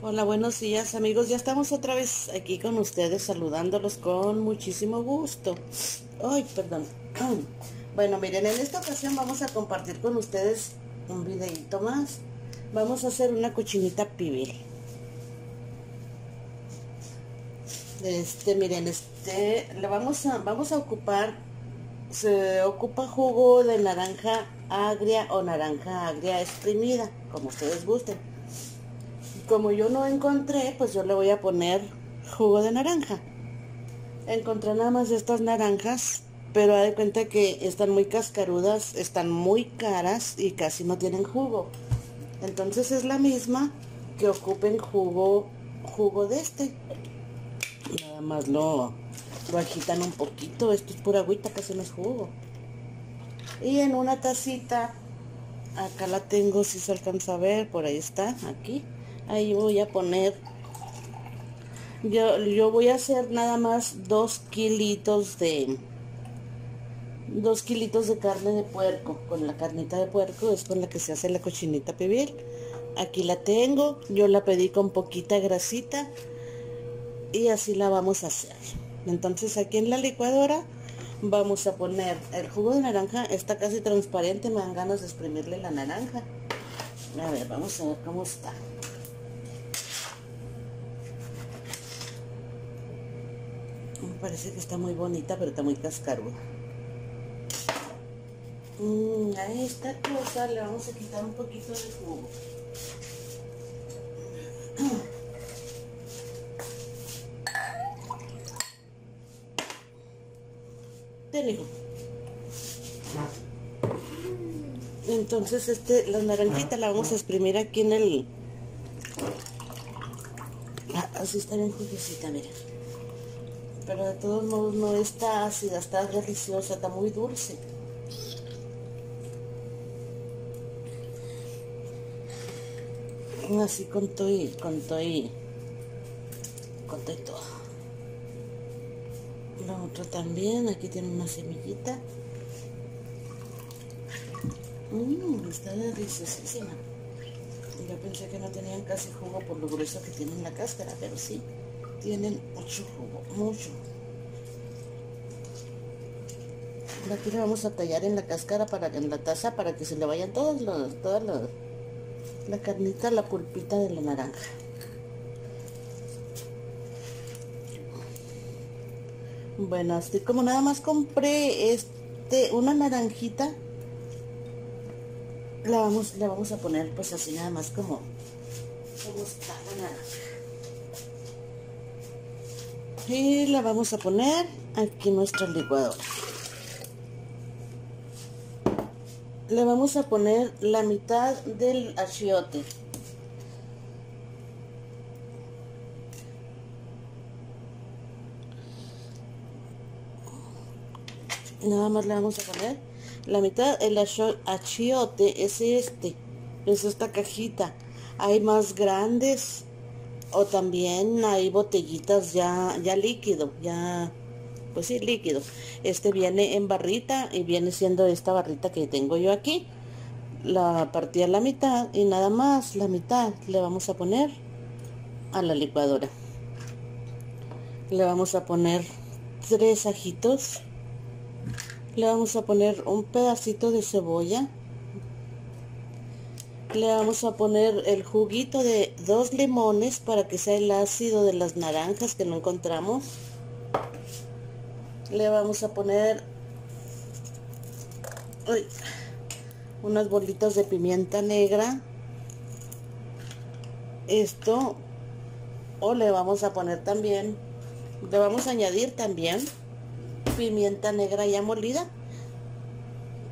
Hola, buenos días amigos. Ya estamos otra vez aquí con ustedes saludándolos con muchísimo gusto. Ay, perdón. Bueno, miren, en esta ocasión vamos a compartir con ustedes un videito más. Vamos a hacer una cochinita pibil. Este, miren, este, le vamos a, vamos a ocupar, se ocupa jugo de naranja agria o naranja agria exprimida, como ustedes gusten como yo no encontré, pues yo le voy a poner jugo de naranja. Encontré nada más estas naranjas, pero de cuenta que están muy cascarudas, están muy caras y casi no tienen jugo. Entonces es la misma que ocupen jugo, jugo de este. Nada más lo, lo agitan un poquito, esto es pura agüita, casi no es jugo. Y en una tacita, acá la tengo si se alcanza a ver, por ahí está, aquí ahí voy a poner. Yo, yo voy a hacer nada más dos kilitos de dos kilitos de carne de puerco. Con la carnita de puerco es con la que se hace la cochinita pibil. Aquí la tengo yo la pedí con poquita grasita y así la vamos a hacer. Entonces aquí en la licuadora vamos a poner el jugo de naranja. Está casi transparente me dan ganas de exprimirle la naranja. A ver vamos a ver cómo está parece que está muy bonita, pero está muy cascaruda. Mm, a esta cosa le vamos a quitar un poquito de jugo. Te Entonces este, la naranjita la vamos a exprimir aquí en el... Así está bien juguecita, miren pero de todos modos no está ácida, está deliciosa, está muy dulce. Así con todo y, con todo y, con todo y todo. La otra también, aquí tiene una semillita. Mmm, está deliciosísima. Yo pensé que no tenían casi jugo por lo grueso que tiene la cáscara, pero sí tienen mucho jugo, mucho. Aquí le vamos a tallar en la cáscara para en la taza para que se le vayan todos los, todas los, la carnita, la pulpita de la naranja. Bueno, así como nada más compré este, una naranjita, la vamos, la vamos a poner pues así nada más como, como está la naranja y la vamos a poner aquí en nuestra licuadora. Le vamos a poner la mitad del achiote. Nada más le vamos a poner la mitad el achiote es este es esta cajita. Hay más grandes o también hay botellitas ya, ya líquido, ya, pues sí, líquido. Este viene en barrita y viene siendo esta barrita que tengo yo aquí. La partí a la mitad y nada más la mitad le vamos a poner a la licuadora. Le vamos a poner tres ajitos. Le vamos a poner un pedacito de cebolla le vamos a poner el juguito de dos limones para que sea el ácido de las naranjas que no encontramos. Le vamos a poner unas bolitas de pimienta negra. Esto o le vamos a poner también le vamos a añadir también pimienta negra ya molida.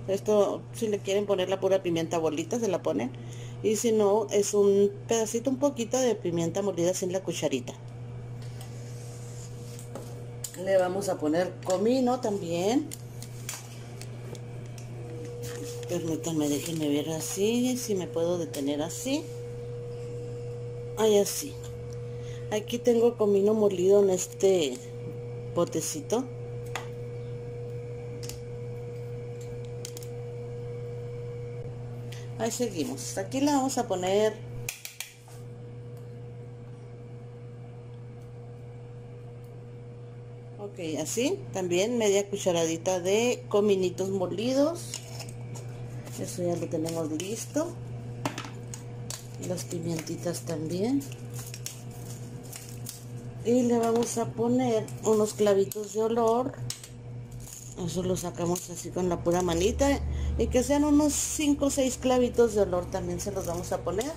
Esto, si le quieren poner la pura pimienta bolita, se la ponen. Y si no, es un pedacito, un poquito de pimienta molida sin la cucharita. Le vamos a poner comino también. Permítanme, déjenme ver así, si me puedo detener así. Ahí así. Aquí tengo comino molido en este botecito. seguimos. Aquí le vamos a poner. Ok así. También media cucharadita de cominitos molidos. Eso ya lo tenemos listo. Las pimientitas también. Y le vamos a poner unos clavitos de olor. Eso lo sacamos así con la pura manita. Y que sean unos 5 o 6 clavitos de olor también se los vamos a poner.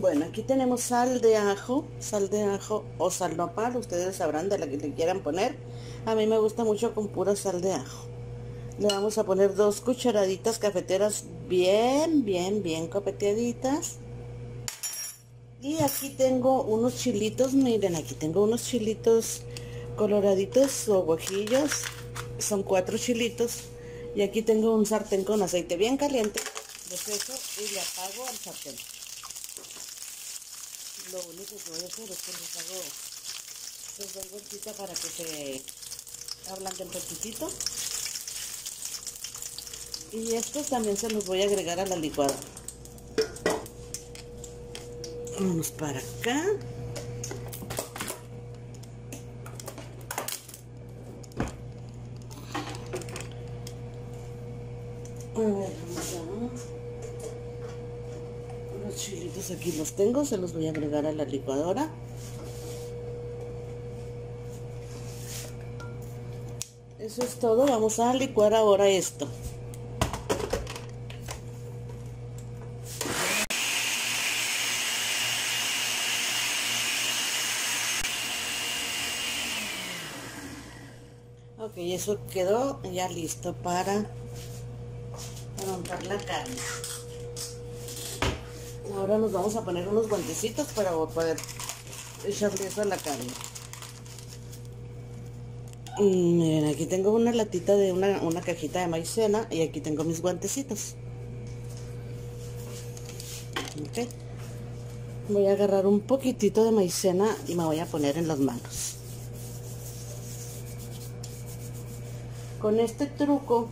Bueno, aquí tenemos sal de ajo, sal de ajo o sal nopal, ustedes sabrán de la que le quieran poner. A mí me gusta mucho con pura sal de ajo. Le vamos a poner dos cucharaditas cafeteras bien, bien, bien copeteaditas. Y aquí tengo unos chilitos, miren, aquí tengo unos chilitos coloraditos o guajillos. Son cuatro chilitos. Y aquí tengo un sartén con aceite bien caliente. Desecho y le apago al sartén lo único que voy a hacer es que les hago les doy vueltita para que se ablanden poquitito y estos también se los voy a agregar a la licuadora vamos para acá los chilitos aquí los tengo, se los voy a agregar a la licuadora. Eso es todo, vamos a licuar ahora esto. Eso quedó ya listo para montar la carne. Ahora nos vamos a poner unos guantecitos para poder echarle eso a la carne. Y miren, aquí tengo una latita de una, una cajita de maicena y aquí tengo mis guantecitos. Ok. Voy a agarrar un poquitito de maicena y me voy a poner en las manos. Con este truco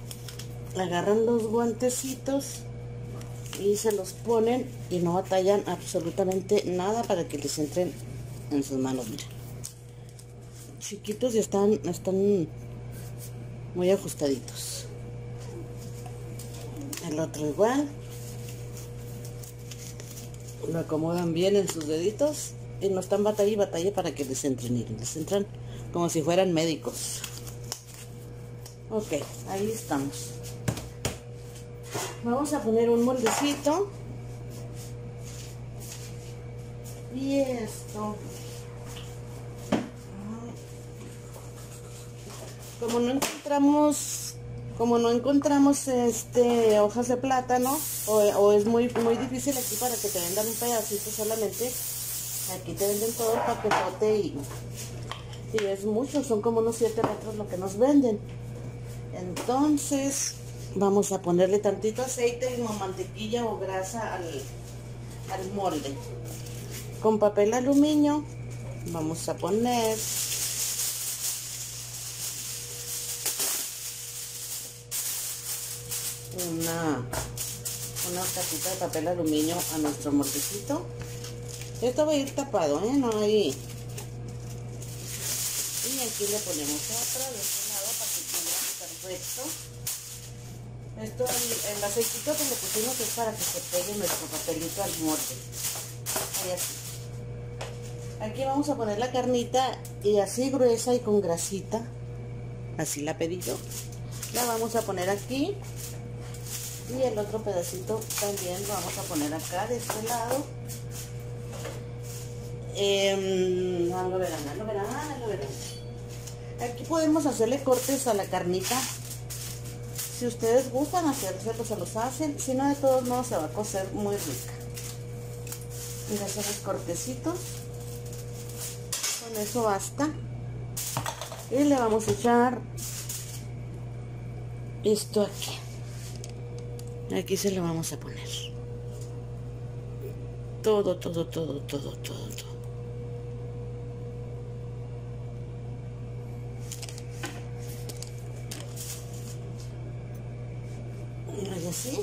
agarran los guantecitos y se los ponen y no batallan absolutamente nada para que les entren en sus manos miren chiquitos y están están muy ajustaditos. El otro igual. Lo acomodan bien en sus deditos y no están batalla y batalla para que les entren y les entran como si fueran médicos ok ahí estamos Vamos a poner un moldecito. Y esto. Como no encontramos, como no encontramos este hojas de plátano, o, es muy, muy difícil aquí para que te vendan un pedacito solamente, aquí te venden todo el paquetote y, y es mucho, son como unos 7 metros lo que nos venden. Entonces, vamos a ponerle tantito aceite como mantequilla o grasa al, al molde con papel aluminio vamos a poner una una capita de papel aluminio a nuestro moldecito esto va a ir tapado ¿eh? no hay y aquí le ponemos otra de este lado para que quede perfecto esto, el, el aceitito que le pusimos es para que se pegue nuestro papelito al molde. Ahí así. Aquí vamos a poner la carnita y así gruesa y con grasita. Así la pedí yo. La vamos a poner aquí. Y el otro pedacito también lo vamos a poner acá de este lado. Eh, verán, lo verán, lo verán. Aquí podemos hacerle cortes a la carnita si ustedes gustan hacerlo, se los hacen. Si no, de todos modos se va a cocer muy rica. Mira, los cortecitos. Con eso basta. Y le vamos a echar esto aquí. Aquí se lo vamos a poner. Todo, todo, todo, todo, todo, todo. así.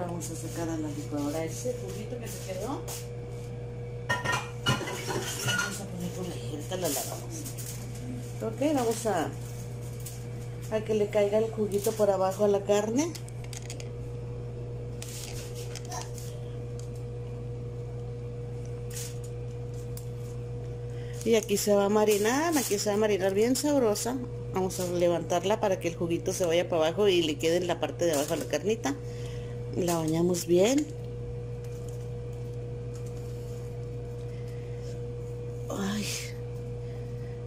Vamos a sacar a la licuadora ese juguito que se quedó. Vamos a poner por ahí, ahorita la lavamos. Ok, vamos a, a que le caiga el juguito por abajo a la carne. Y aquí se va a marinar, aquí se va a marinar bien sabrosa. Vamos a levantarla para que el juguito se vaya para abajo y le quede en la parte de abajo la carnita. La bañamos bien. Ay.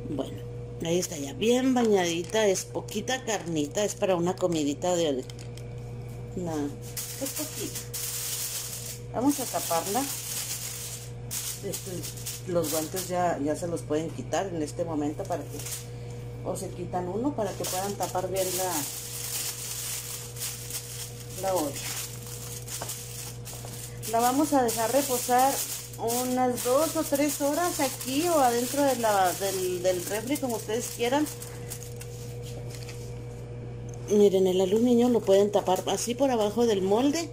Bueno, ahí está ya bien bañadita. Es poquita carnita, es para una comidita de... Es poquita. Vamos a taparla. Los guantes ya, ya se los pueden quitar en este momento para que o se quitan uno para que puedan tapar bien la la olla la vamos a dejar reposar unas dos o tres horas aquí o adentro del, del refri como ustedes quieran. Miren el aluminio lo pueden tapar así por abajo del molde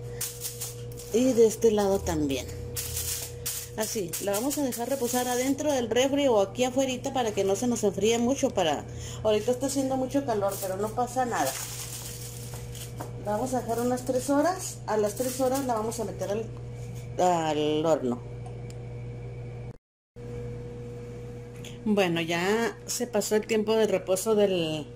y de este lado también. Así la vamos a dejar reposar adentro del refri o aquí afuera para que no se nos enfríe mucho para ahorita está haciendo mucho calor pero no pasa nada. Vamos a dejar unas 3 horas a las 3 horas la vamos a meter al, al horno bueno ya se pasó el tiempo de reposo del,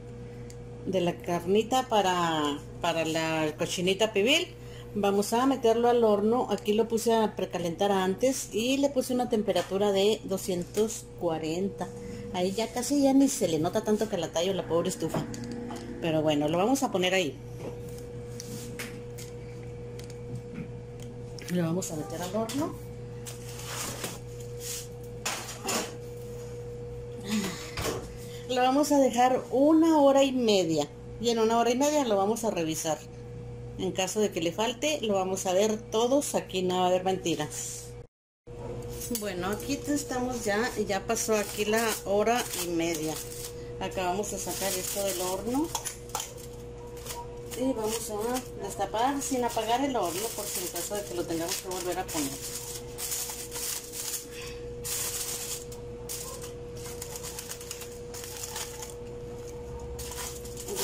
de la carnita para, para la cochinita pibil Vamos a meterlo al horno. Aquí lo puse a precalentar antes y le puse una temperatura de 240. Ahí ya casi ya ni se le nota tanto que la tallo la pobre estufa. Pero bueno, lo vamos a poner ahí. Lo vamos a meter al horno. Lo vamos a dejar una hora y media. Y en una hora y media lo vamos a revisar. En caso de que le falte, lo vamos a ver todos. Aquí no va a haber mentiras. Bueno, aquí estamos ya. Ya pasó aquí la hora y media. Acabamos de sacar esto del horno. Y vamos a destapar sin apagar el horno por si en caso de que lo tengamos que volver a poner.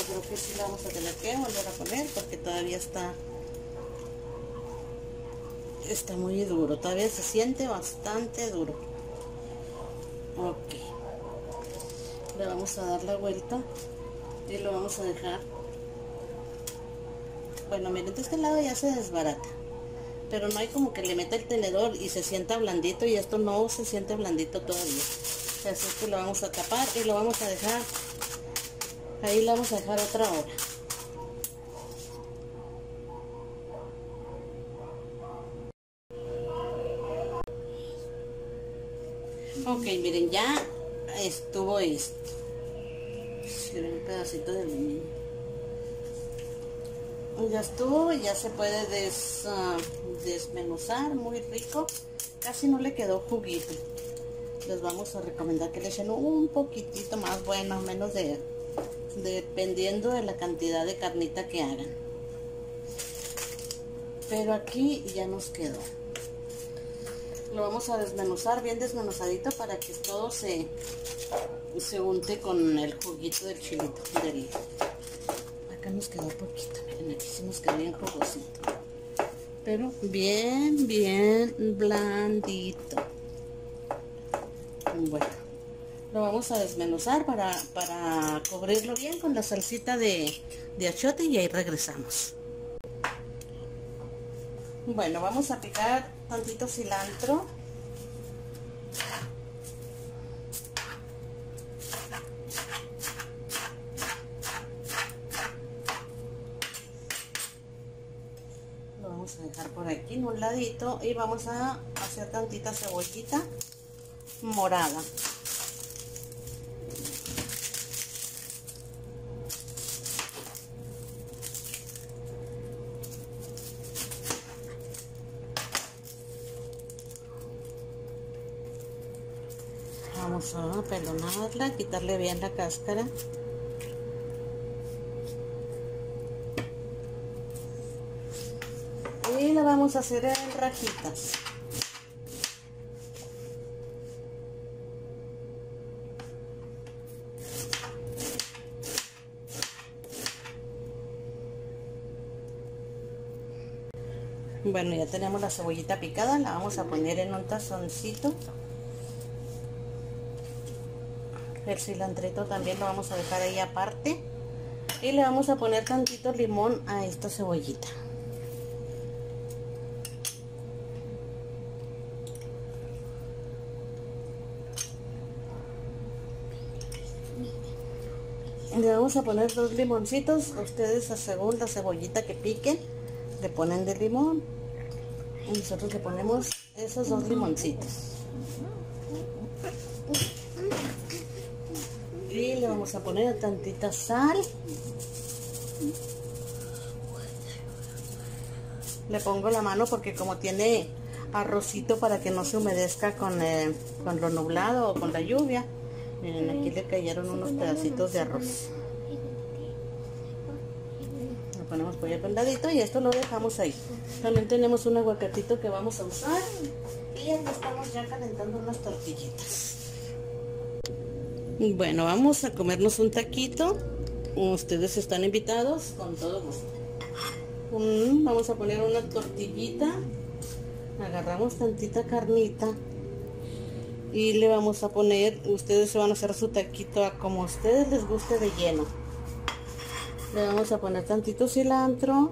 creo que sí la vamos a tener que volver a poner porque todavía está está muy duro. Todavía se siente bastante duro. Ok. Le vamos a dar la vuelta y lo vamos a dejar bueno miren de este lado ya se desbarata pero no hay como que le meta el tenedor y se sienta blandito y esto no se siente blandito todavía así es que lo vamos a tapar y lo vamos a dejar Ahí la vamos a dejar otra hora. Ok, miren, ya estuvo esto. un pedacito de aluminio. Ya estuvo, ya se puede des, ah, desmenuzar, muy rico. Casi no le quedó juguito. Les vamos a recomendar que le echen un poquitito más, bueno, menos de dependiendo de la cantidad de carnita que hagan pero aquí ya nos quedó lo vamos a desmenuzar bien desmenuzadito para que todo se se unte con el juguito del chilito del, nos quedó poquito miren aquí sí bien jugosito pero bien bien blandito bueno lo vamos a desmenuzar para, para cubrirlo bien con la salsita de, de achote y ahí regresamos. Bueno, vamos a picar tantito cilantro. Lo vamos dejar por aquí en un ladito y vamos a hacer tantita cebollita morada. vamos a pelonarla, quitarle bien la cáscara. Vamos a hacer en rajitas. Bueno, ya tenemos la cebollita picada, la vamos a poner en un tazoncito. El cilantrito también lo vamos a dejar ahí aparte. Y le vamos a poner tantito limón a esta cebollita. Le vamos a poner dos limoncitos. Ustedes a según la cebollita que piquen, le ponen de limón y nosotros le ponemos esos dos limoncitos y le vamos a poner tantita sal le pongo la mano porque como tiene arrocito para que no se humedezca con, eh, con lo nublado o con la lluvia miren aquí le cayeron unos pedacitos de arroz ponemos pollo pendadito y esto lo dejamos ahí. También tenemos un aguacatito que vamos a usar y aquí estamos ya calentando unas tortillitas. Bueno, vamos a comernos un taquito. Ustedes están invitados con todo gusto. vamos a poner una tortillita. Agarramos tantita carnita y le vamos a poner, ustedes se van a hacer su taquito a como a ustedes les guste de lleno. Le vamos a poner tantito cilantro.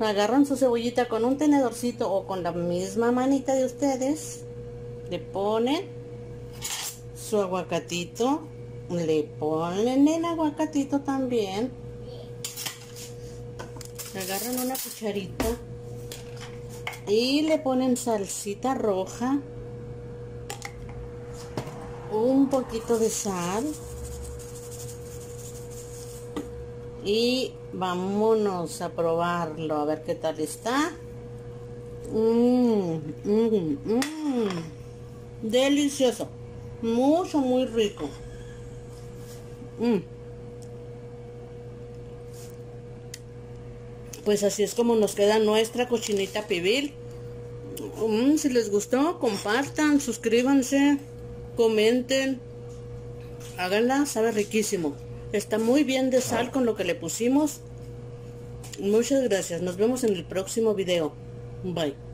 Agarran su cebollita con un tenedorcito o con la misma manita de ustedes le ponen su aguacatito le ponen el aguacatito también. Agarran una cucharita y le ponen salsita roja un poquito de sal. Y vámonos a probarlo a ver qué tal está. Mmm, mmm, mmm. delicioso. Mucho muy rico. Mm. pues así es como nos queda nuestra cochinita pibil. Si les gustó compartan suscríbanse comenten háganla sabe riquísimo Está muy bien de sal con lo que le pusimos. Muchas gracias. Nos vemos en el próximo video. Bye.